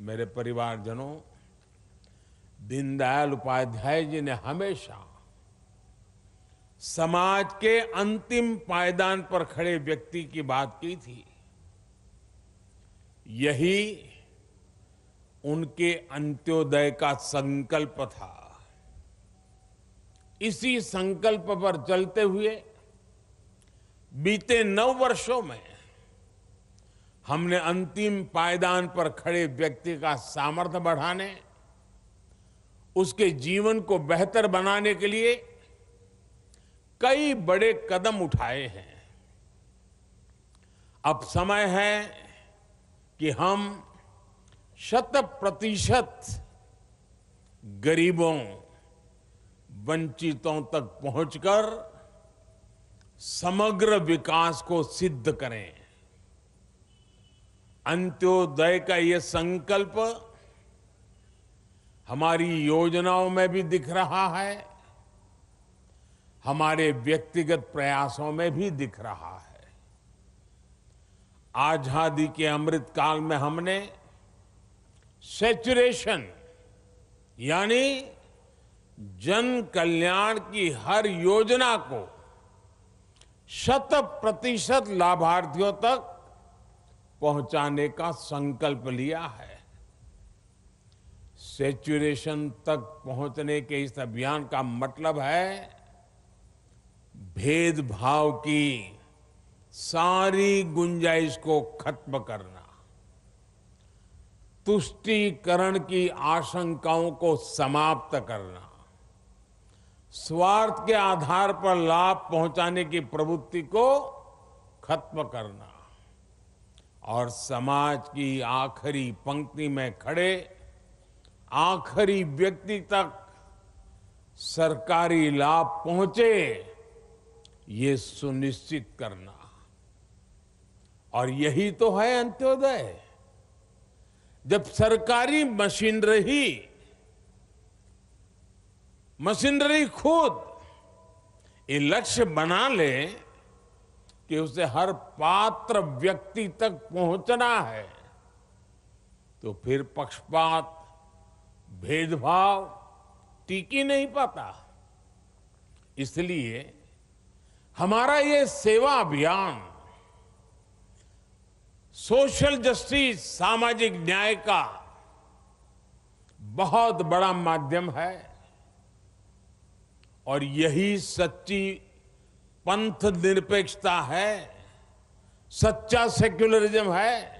मेरे परिवारजनों, दीनदयाल उपाध्याय जी ने हमेशा समाज के अंतिम पायदान पर खड़े व्यक्ति की बात की थी। यही उनके अंत्योदय का संकल्प था। इसी संकल्प पर चलते हुए बीते नौ वर्षों में हमने अंतिम पायदान पर खड़े व्यक्ति का सामर्थ्य बढ़ाने, उसके जीवन को बेहतर बनाने के लिए कई बड़े कदम उठाए हैं। अब समय है कि हम शत प्रतिशत गरीबों, वंचितों तक पहुंचकर समग्र विकास को सिद्ध करें। अंत्योदय का ये संकल्प हमारी योजनाओं में भी दिख रहा है, हमारे व्यक्तिगत प्रयासों में भी दिख रहा है। आज़ादी के अमृत काल में हमने सेचुरेशन यानी जन कल्याण की हर योजना को शत प्रतिशत लाभार्थियों तक पहुँचाने का संकल्प लिया है। सेचुरेशन तक पहुँचने के इस अभियान का मतलब है भेदभाव की सारी गुंजाइश को खत्म करना। तुष्टीकरण की आशंकाओं को समाप्त करना। स्वार्थ के आधार पर लाभ पहुँचाने की प्रवृत्ति को खत्म करना। और समाज की आखिरी पंक्ति में खड़े, आखिरी व्यक्ति तक सरकारी लाभ पहुँचे, ये सुनिश्चित करना। और यही तो है अंत्योदय। जब सरकारी मशीनरी मशीनरी खुद ये लक्ष्य बना ले कि उसे हर पात्र व्यक्ति तक पहुँचना है। तो फिर पक्षपात, भेदभाव टिक नहीं पाता। इसलिए हमारा ये सेवा अभियान, सोशल जस्टिस, सामाजिक न्याय का बहुत बड़ा माध्यम है। और यही सच्ची पंथ निरपेक्षता है सच्चा सेक्युलरिज्म है।